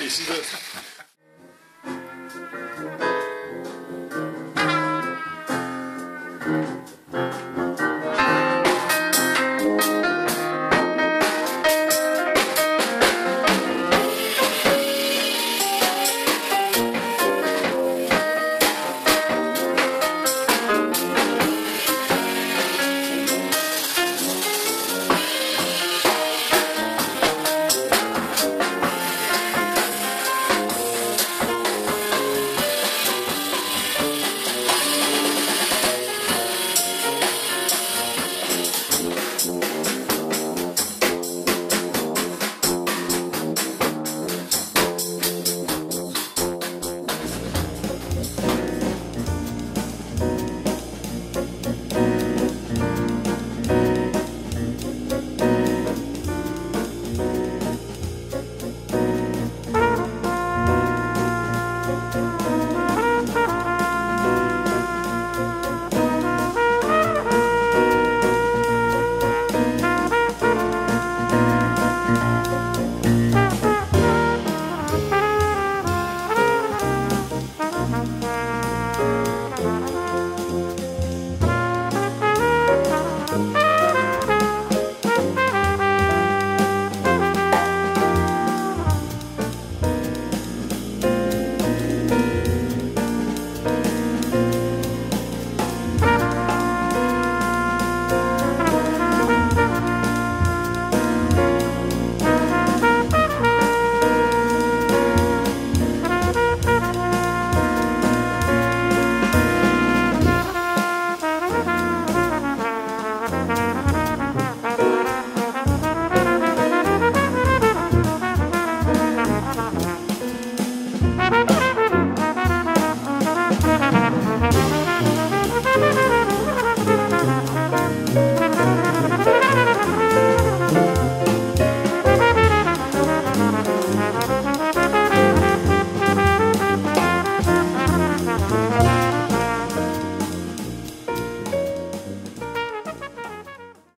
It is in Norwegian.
Easy, but.